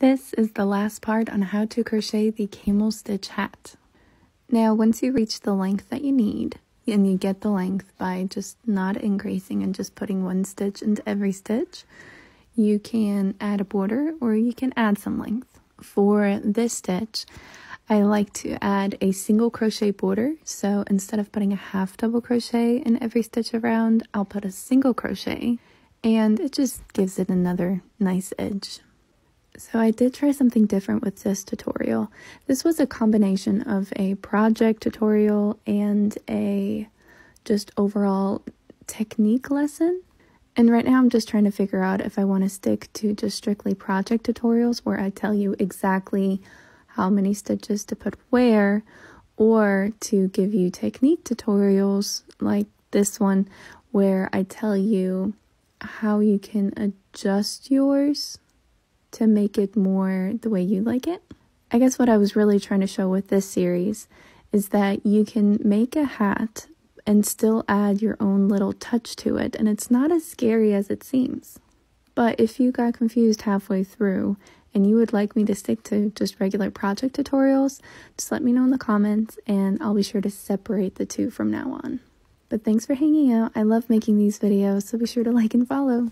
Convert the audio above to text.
This is the last part on how to crochet the camel stitch hat. Now, once you reach the length that you need, and you get the length by just not increasing and just putting one stitch into every stitch, you can add a border or you can add some length. For this stitch, I like to add a single crochet border. So instead of putting a half double crochet in every stitch around, I'll put a single crochet and it just gives it another nice edge. So I did try something different with this tutorial. This was a combination of a project tutorial and a just overall technique lesson. And right now I'm just trying to figure out if I want to stick to just strictly project tutorials where I tell you exactly how many stitches to put where or to give you technique tutorials like this one where I tell you how you can adjust yours to make it more the way you like it. I guess what I was really trying to show with this series is that you can make a hat and still add your own little touch to it, and it's not as scary as it seems. But if you got confused halfway through and you would like me to stick to just regular project tutorials, just let me know in the comments and I'll be sure to separate the two from now on. But thanks for hanging out. I love making these videos, so be sure to like and follow.